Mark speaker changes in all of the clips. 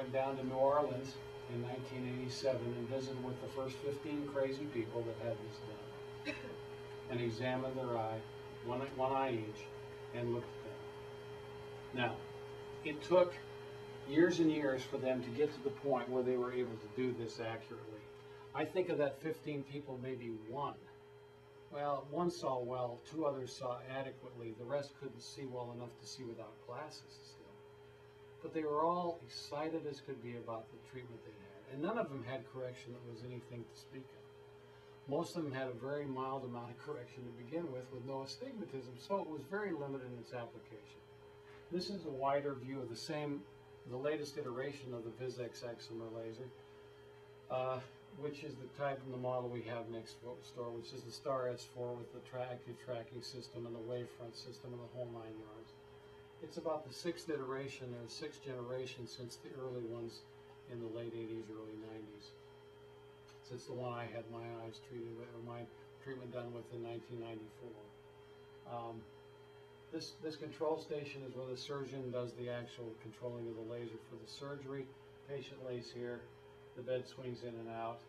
Speaker 1: Went down to New Orleans in 1987 and visited with the first 15 crazy people that had this done. And examined their eye, one, one eye each, and looked at them. Now, it took years and years for them to get to the point where they were able to do this accurately. I think of that 15 people, maybe one. Well, one saw well, two others saw adequately, the rest couldn't see well enough to see without glasses. But they were all excited as could be about the treatment they had. And none of them had correction that was anything to speak of. Most of them had a very mild amount of correction to begin with, with no astigmatism, so it was very limited in its application. This is a wider view of the same, the latest iteration of the Visx excimer laser, uh, which is the type and the model we have next store, which is the Star S4 with the tra active tracking system and the wavefront system and the whole nine yards. It's about the sixth iteration or sixth generation since the early ones in the late 80s, early 90s. Since the one I had my eyes treated with, or my treatment done with in 1994. Um, this, this control station is where the surgeon does the actual controlling of the laser for the surgery. Patient lays here, the bed swings in and out,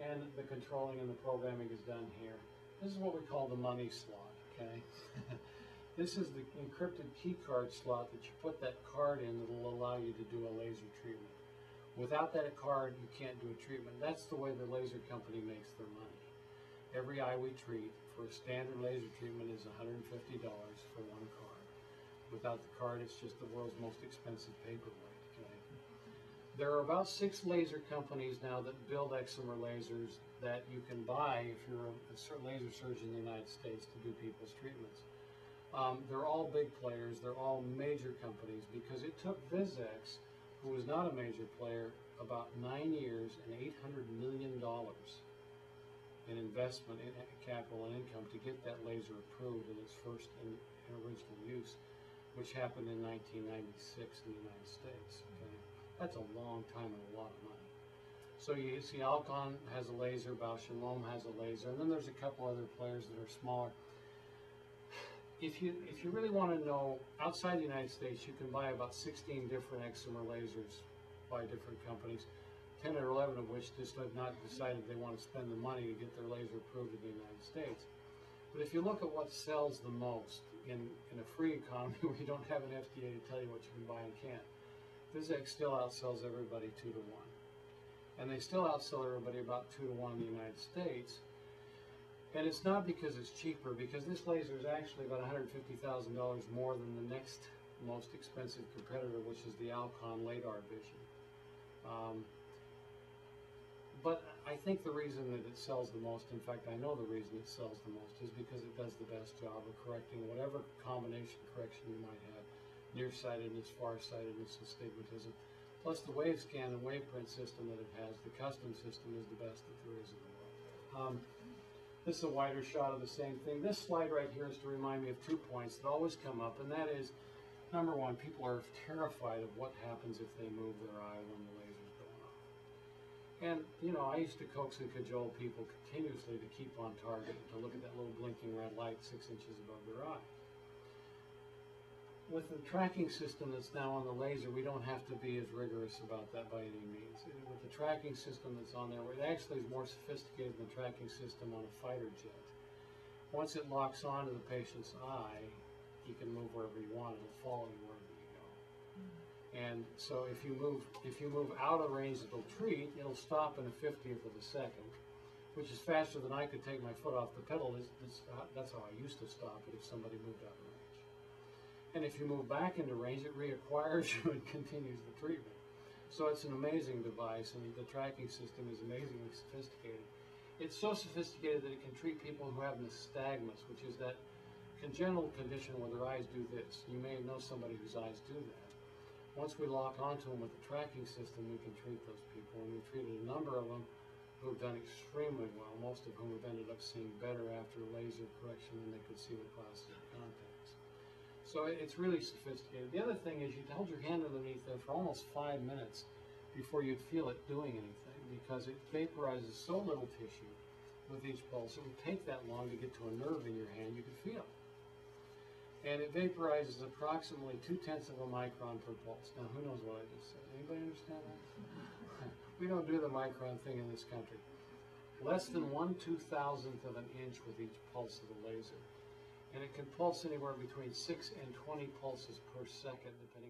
Speaker 1: and the controlling and the programming is done here. This is what we call the money slot, okay? this is the encrypted key card slot that you put that card in that will allow you to do a laser treatment. Without that card, you can't do a treatment. That's the way the laser company makes their money. Every eye we treat for a standard laser treatment is $150 for one card. Without the card, it's just the world's most expensive paperweight. Okay? There are about six laser companies now that build excimer lasers that you can buy if you're a, laser surgeon in the United States to do people's treatments. Um, they're all big players. They're all major companies because it took Visx, who was not a major player, about nine years and $800 million in investment in capital and income to get that laser approved in its first and original use, which happened in 1996 in the United States. Okay? That's a long time and a lot of money. So you see Alcon has a laser, Bausch & Lomb has a laser, and then there's a couple other players that are smaller. If you, if you really want to know, outside the United States, you can buy about 16 different excimer lasers by different companies. 10 or 11 of which just have not decided they want to spend the money to get their laser approved in the United States. But if you look at what sells the most in, in a free economy where you don't have an FDA to tell you what you can buy and can't, Visx still outsells everybody 2 to 1. And they still outsell everybody about 2 to 1 in the United States. And it's not because it's cheaper, because this laser is actually about $150,000 more than the next most expensive competitor, which is the Alcon LaDAR Vision. Um, but I think the reason that it sells the most, in fact, I know the reason it sells the most, is because it does the best job of correcting whatever combination correction you might have nearsightedness, farsightedness, astigmatism. Plus, the wave scan and wave print system that it has, the custom system, is the best that there is in the world. Um, this is a wider shot of the same thing. This slide right here is to remind me of two points that always come up, and that is, number one, people are terrified of what happens if they move their eye when the laser is going off. and, you know, I used to coax and cajole people continuously to keep on target, and to look at that little blinking red light six inches above their eye. With the tracking system that's now on the laser, we don't have to be as rigorous about that by any means. With the tracking system that's on there, it actually is more sophisticated than the tracking system on a fighter jet. Once it locks onto the patient's eye, you can move wherever you want. It'll follow you wherever you go. Hmm. and so if you move if you move out of range it'll treat, it'll stop in a 50th of a second, which is faster than I could take my foot off the pedal. That's, that's uh, how I used to stop it if somebody moved out of range. And if you move back into range, it reacquires you and continues the treatment. So it's an amazing device, and the tracking system is amazingly sophisticated. It's so sophisticated that it can treat people who have nystagmus, which is that congenital condition where their eyes do this. You may know somebody whose eyes do that. Once we lock onto them with the tracking system, we can treat those people. And we've treated a number of them who have done extremely well, most of whom have ended up seeing better after laser correction than they could see with contacts. So it's really sophisticated. The other thing is you'd hold your hand underneath there for almost five minutes before you'd feel it doing anything because it vaporizes so little tissue with each pulse. It would take that long to get to a nerve in your hand you could feel. And it vaporizes approximately two-tenths of a micron per pulse. Now, who knows what I just said? Anybody understand that? we don't do the micron thing in this country. Less than one two-thousandth of an inch with each pulse of the laser and it can pulse anywhere between 6 and 20 pulses per second, depending